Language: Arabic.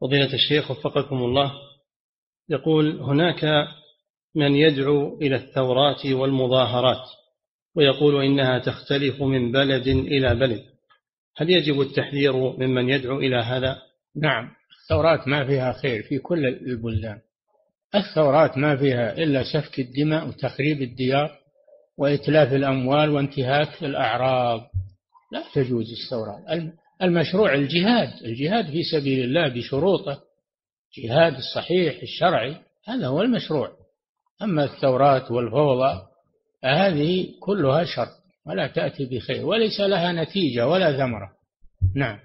فضيلة الشيخ وفقكم الله. يقول هناك من يدعو إلى الثورات والمظاهرات ويقول إنها تختلف من بلد إلى بلد. هل يجب التحذير ممن يدعو إلى هذا؟ نعم الثورات ما فيها خير في كل البلدان. الثورات ما فيها إلا سفك الدماء وتخريب الديار وإتلاف الأموال وانتهاك الأعراض. لا تجوز الثورات. المشروع الجهاد. الجهاد في سبيل الله بشروطه جهاد الصحيح الشرعي هذا هو المشروع. أما الثورات والفوضى هذه كلها شر ولا تأتي بخير وليس لها نتيجة ولا ثمرة. نعم.